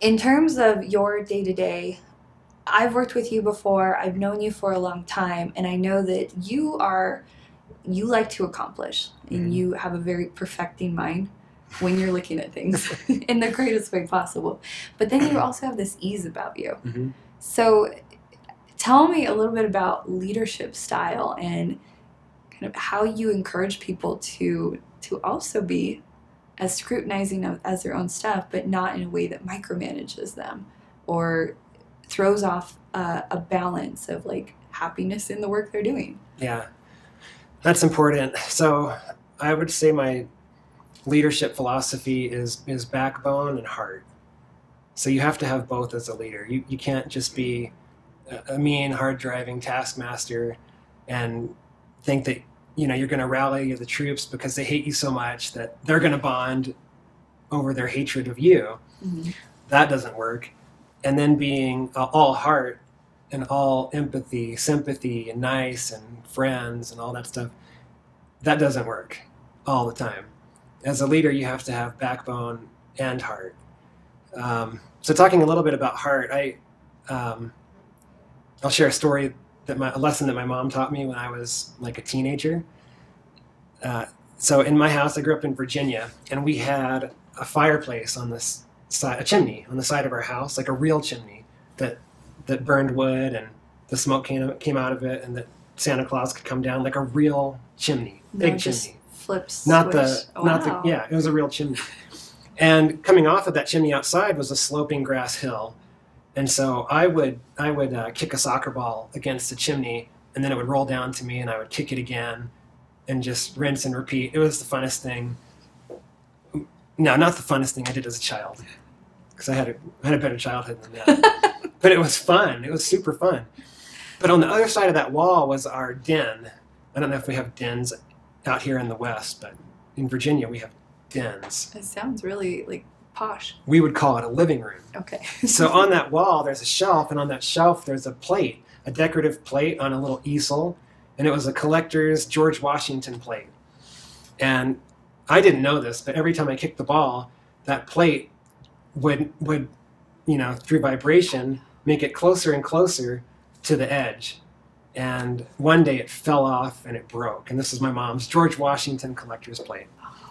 in terms of your day to day, I've worked with you before, I've known you for a long time, and I know that you are, you like to accomplish and Mhm. you have a very perfecting mind when you're looking at things in the greatest way possible. But then you also have this ease about you. Mhm. So tell me a little bit about leadership style and kind of how you encourage people to to also be as scrutinizing of, as their own stuff, but not in a way that micromanages them or throws off uh, a balance of like happiness in the work they're doing. Yeah, that's important. So I would say my leadership philosophy is is backbone and heart. So you have to have both as a leader. You you can't just be a, mean, hard driving taskmaster and think that you know you're going to rally the troops because they hate you so much that they're going to bond over their hatred of you. That doesn't work. And then being uh, all heart and all empathy, sympathy, and nice and friends and all that stuff, that doesn't work all the time. As a leader, you have to have backbone and heart. Um, so, talking a little bit about heart, I um, I'll share a story that my a lesson that my mom taught me when I was like a teenager. Uh, so, in my house, I grew up in Virginia, and we had a fireplace on this side, a chimney on the side of our house, like a real chimney that that burned wood and the smoke came, came out of it and that Santa Claus could come down like a real chimney, big No, just chimney. Flips. Not the. Oh, not wow. the yeah, it was a real chimney. And coming off of that chimney outside was a sloping grass hill. And so I would I would uh, kick a soccer ball against the chimney and then it would roll down to me and I would kick it again and just rinse and repeat. It was the funnest thing. No, not the funnest thing I did as a child. Because I had a, I had a better childhood than that but it was fun. It was super fun. But on the other side of that wall was our den. I don't know if we have dens out here in the West, but in Virginia we have dens. It sounds really like posh. We would call it a living room. Okay. So on that wall there's a shelf, and on that shelf there's a plate, a decorative plate on a little easel, and it was a collector's George Washington plate. And I didn't know this, but every time I kicked the ball, that plate would would, you know, through vibration, make it closer and closer to the edge. And one day it fell off and it broke. And this is my mom's George Washington collector's plate.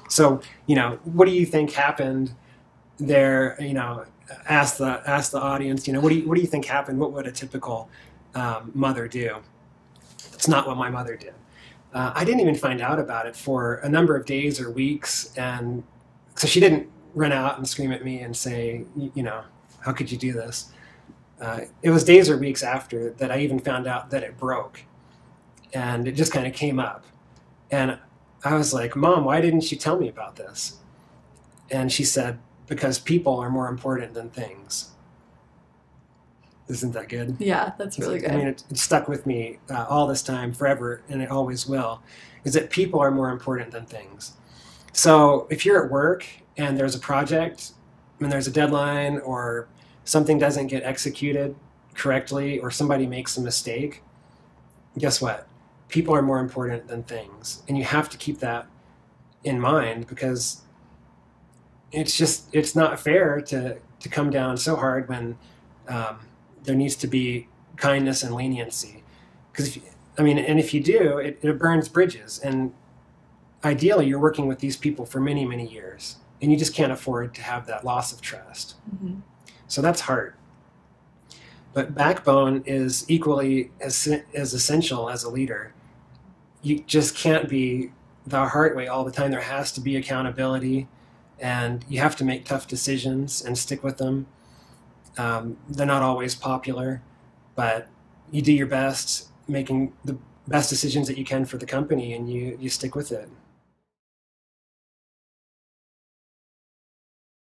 So, you know, what do you think happened there? You know, ask the ask the audience. You know, what do you what do you think happened? What would a typical um, mother do? It's not what my mother did. Uh, I didn't even find out about it for a number of days or weeks, and so she didn't run out and scream at me and say, you know, how could you do this? Uh, it was days or weeks after that I even found out that it broke, and it just kind of came up, and I was like, Mom, why didn't you tell me about this? And she said, because people are more important than things. Isn't that good? yeah, that's really good. I mean, it, it stuck with me uh, all this time, forever, and it always will. Is that people are more important than things. So if you're at work and there's a project and there's a deadline or something doesn't get executed correctly or somebody makes a mistake, guess what? People are more important than things, and you have to keep that in mind because it's just it's not fair to to come down so hard when um, there needs to be kindness and leniency. Because i mean and if you do it, it burns bridges. And ideally you're working with these people for many many years. And you just can't afford to have that loss of trust. Mhm. so that's hard. But backbone is equally as, as essential as a leader. You just can't be the hard way all the time. There has to be accountability and you have to make tough decisions and stick with them um, they're not always popular, but you do your best, making the best decisions that you can for the company, and you you stick with it.